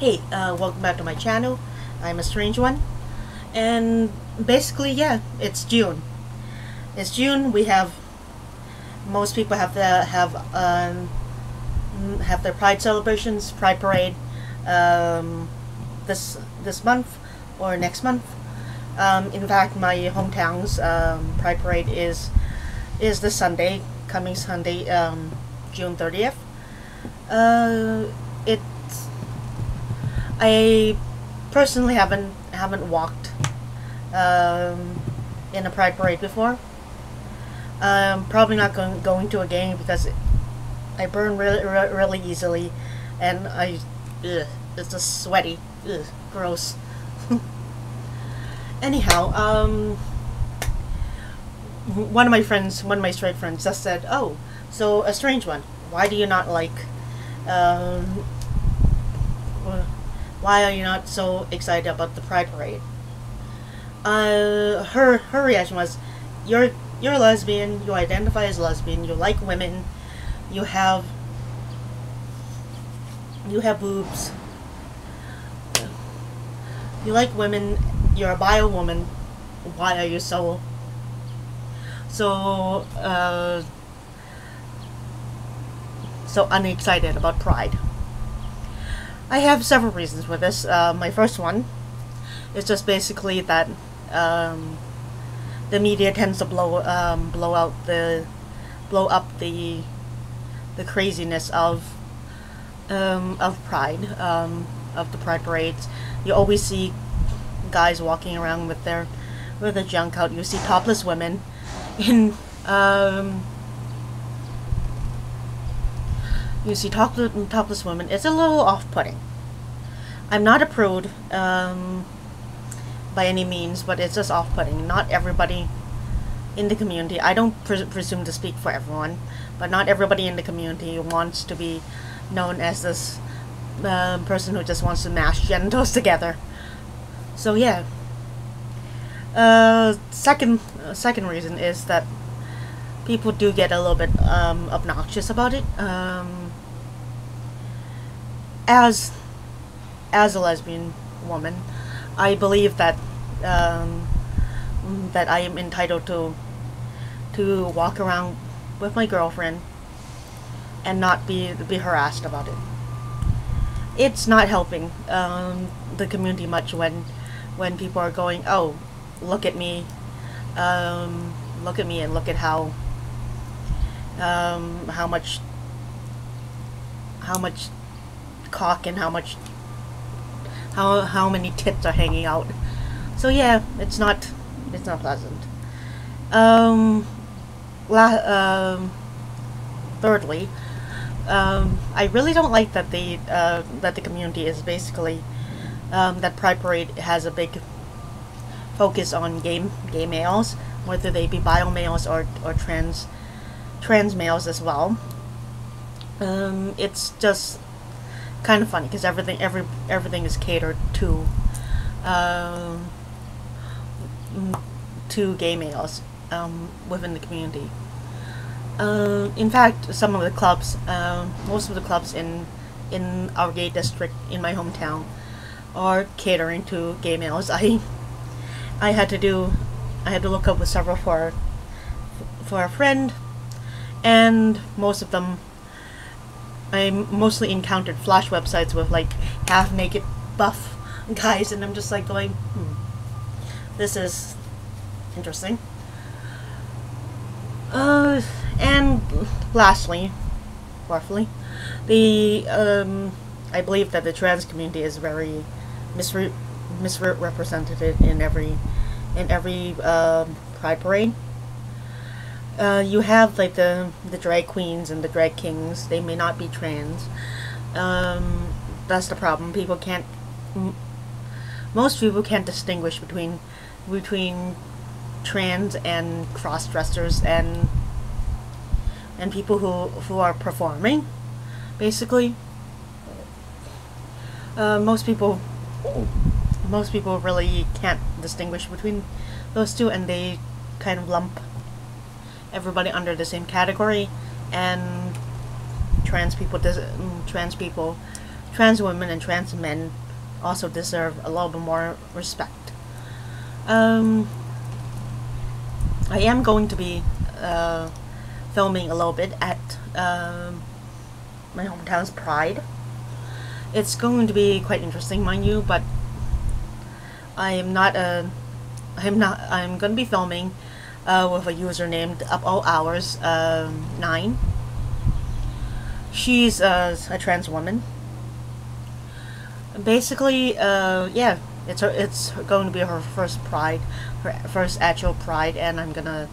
Hey, uh, welcome back to my channel. I'm a strange one. And basically, yeah, it's June. It's June. We have most people have the have um, have their Pride celebrations, Pride parade, um, this this month or next month. Um, in fact, my hometown's um, Pride parade is is this Sunday, coming Sunday, um, June thirtieth. Uh, it's I personally haven't haven't walked um, in a pride parade before. I'm probably not going going to a game because it, I burn really really easily, and I ugh, it's just sweaty, ugh, gross. Anyhow, um, one of my friends, one of my straight friends, just said, "Oh, so a strange one. Why do you not like?" Um, why are you not so excited about the Pride Parade? Uh, her her reaction was, you're you're a lesbian. You identify as lesbian. You like women. You have you have boobs. You like women. You're a bio woman. Why are you so so uh, so unexcited about Pride? I have several reasons for this. Uh, my first one is just basically that um, the media tends to blow um, blow out the blow up the the craziness of um, of Pride um, of the Pride parades. You always see guys walking around with their with their junk out. You see topless women in um, you see topless, topless women, it's a little off-putting. I'm not a prude um, by any means, but it's just off-putting. Not everybody in the community, I don't pre presume to speak for everyone, but not everybody in the community wants to be known as this uh, person who just wants to mash genitals together. So yeah. Uh, second, uh, second reason is that people do get a little bit um, obnoxious about it. Um, as as a lesbian woman, I believe that um, that I am entitled to to walk around with my girlfriend and not be be harassed about it. It's not helping um, the community much when when people are going, oh, look at me, um, look at me, and look at how um, how much how much cock and how much how how many tits are hanging out. So yeah, it's not it's not pleasant. Um, la um, thirdly, um, I really don't like that the uh, that the community is basically um, that Pride Parade has a big focus on gay gay males, whether they be bio males or or trans trans males as well. Um, it's just kind of funny because everything every everything is catered to um, to gay males um, within the community. Uh, in fact, some of the clubs, uh, most of the clubs in in our gay district in my hometown, are catering to gay males. I I had to do I had to look up with several for for a friend, and most of them I mostly encountered flash websites with like half naked buff guys, and I'm just like going, hmm, this is interesting. Uh, and lastly, roughly, the um, I believe that the trans community is very misre misrepresented in every in every um, pride parade uh, you have like the the drag queens and the drag kings. They may not be trans. Um, that's the problem. People can't. most people can't distinguish between between trans and cross dressers and and people who who are performing. Basically, uh, most people most people really can't distinguish between those two, and they kind of lump everybody under the same category and trans people trans people trans women and trans men also deserve a little bit more respect. Um, I am going to be uh, filming a little bit at um, my hometown's Pride. It's going to be quite interesting, mind you, but I am not a. I'm not. I'm going to be filming uh, with a user named Up All Hours Nine. She's uh, a trans woman. Basically, uh, yeah, it's her. It's going to be her first Pride, her first actual Pride, and I'm gonna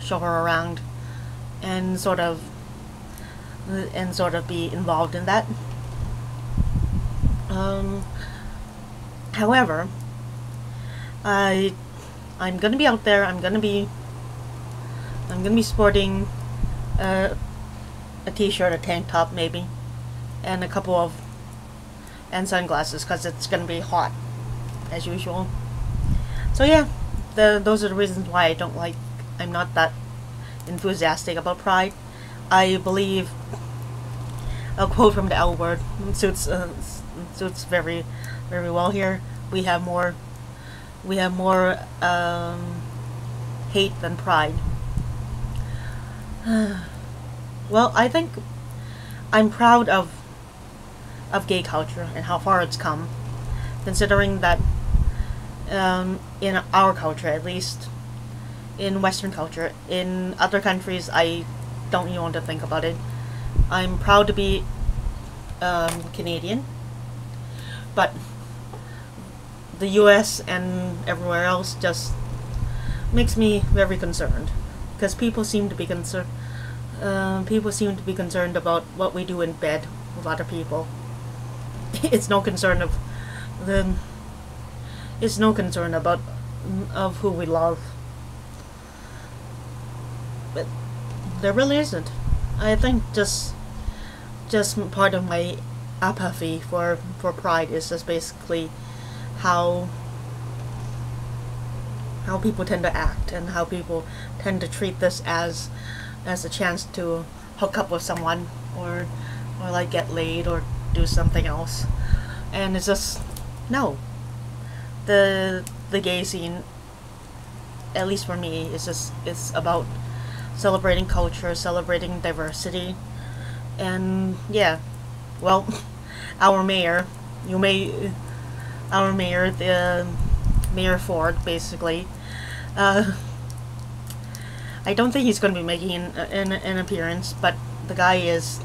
show her around and sort of and sort of be involved in that. Um, however, I I'm gonna be out there. I'm gonna be I'm gonna be sporting uh, a t-shirt, a tank top, maybe, and a couple of and sunglasses because it's gonna be hot as usual. So yeah, the those are the reasons why I don't like. I'm not that enthusiastic about Pride. I believe a quote from the L word suits uh, suits very very well here. We have more we have more um, hate than pride. well, I think I'm proud of of gay culture and how far it's come, considering that um, in our culture, at least in Western culture, in other countries, I don't even want to think about it. I'm proud to be um, Canadian, but the U.S. and everywhere else just makes me very concerned because people seem to be concerned. Uh, people seem to be concerned about what we do in bed with other people. it's no concern of the. It's no concern about of who we love. But there really isn't. I think just just part of my apathy for for pride is just basically how how people tend to act and how people tend to treat this as as a chance to hook up with someone or or like get laid or do something else and it's just no the the gay scene at least for me is just it's about celebrating culture celebrating diversity and yeah well our mayor you may our mayor, the Mayor Ford, basically. Uh, I don't think he's going to be making an, an, an, appearance, but the guy is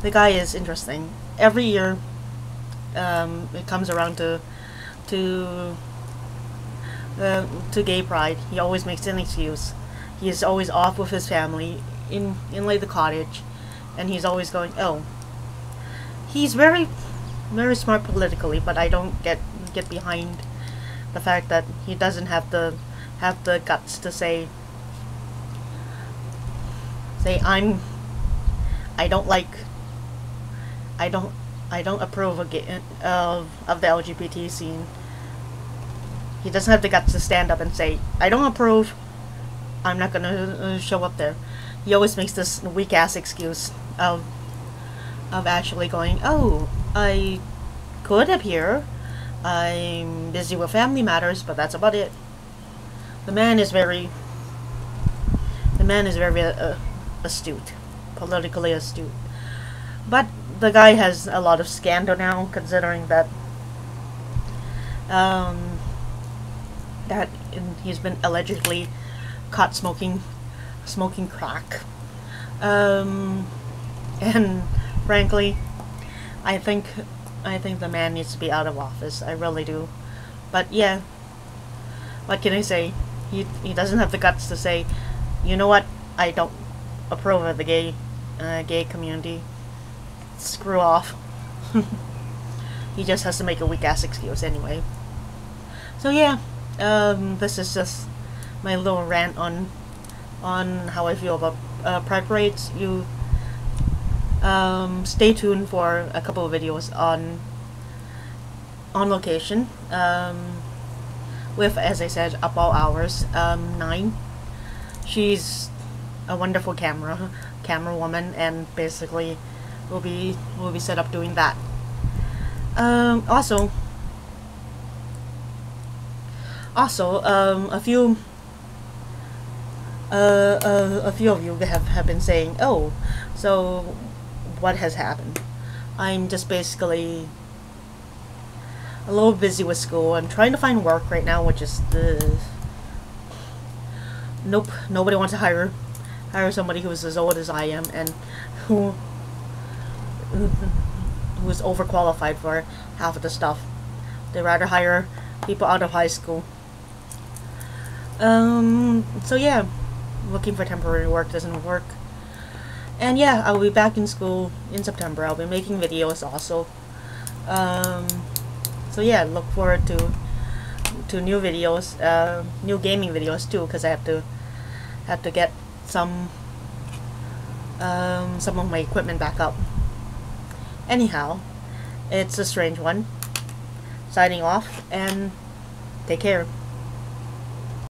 the guy is interesting. Every year, um, it comes around to to uh, to Gay Pride. He always makes an excuse. He is always off with his family in in like the cottage, and he's always going. Oh, he's very very smart politically, but I don't get get behind the fact that he doesn't have the have the guts to say say I'm I don't like I don't I don't approve of of, of the LGBT scene. He doesn't have the guts to stand up and say I don't approve. I'm not gonna uh, show up there. He always makes this weak ass excuse of of actually going, oh, I could appear. I'm busy with family matters, but that's about it. The man is very... The man is very uh, astute. Politically astute. But the guy has a lot of scandal now, considering that... Um, that he's been allegedly caught smoking smoking crack. Um, and frankly, I think I think the man needs to be out of office. I really do. But yeah, what can I say? He he doesn't have the guts to say, you know what? I don't approve of the gay uh, gay community. Screw off. he just has to make a weak ass excuse anyway. So yeah, um, this is just my little rant on on how I feel about uh, pride parades. You um, stay tuned for a couple of videos on on location um, with, as I said, up all hours, um, 9. She's a wonderful camera camera woman and basically we'll be we'll be set up doing that. Um, also, also um, a few uh, uh, a few of you have, have been saying, oh, so what has happened? I'm just basically a little busy with school. I'm trying to find work right now, which is the nope. Nobody wants to hire hire somebody who's as old as I am and who who is overqualified for half of the stuff. They rather hire people out of high school. Um. So yeah, looking for temporary work doesn't work. And yeah, I will be back in school in September. I'll be making videos also. Um, so yeah, look forward to to new videos, uh, new gaming videos too, because I have to have to get some um, some of my equipment back up. Anyhow, it's a strange one. Signing off and take care.